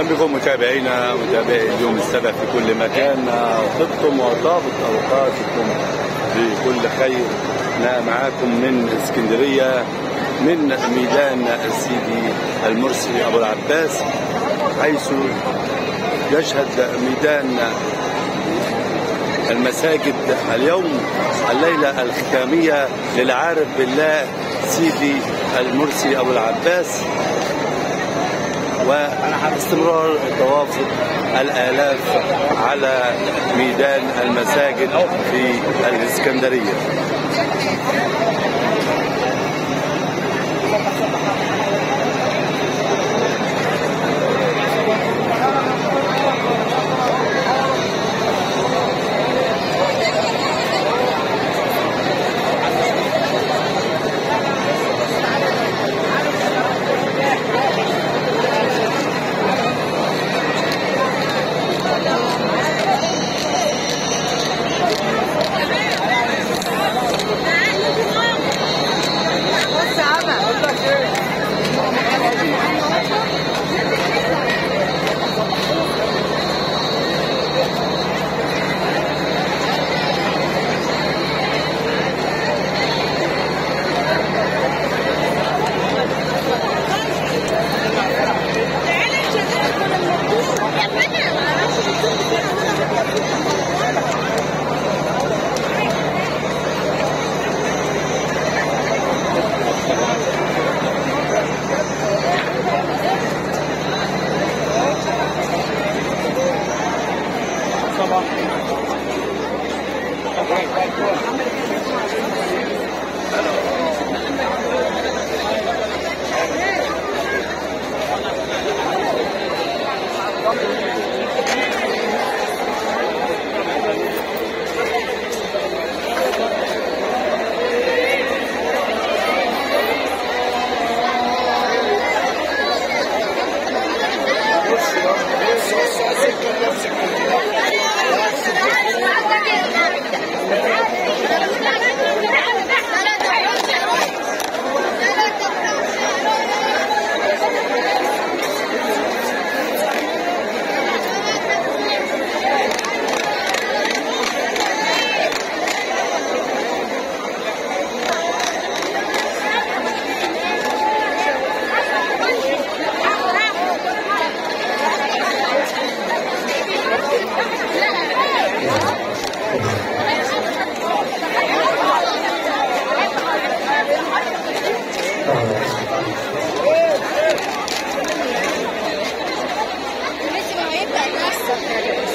بكم متابعينا متابعي اليوم السابع في كل مكان. طبتم وطابت أوقاتكم بكل خير. أنا معاكم من اسكندرية من ميدان السيدي المرسي أبو العباس حيث يشهد ميدان المساجد اليوم الليلة الختامية للعارف بالله سيدي المرسي أبو العباس. واستمرار توافد الآلاف على ميدان المساجد في الإسكندرية. Thank you.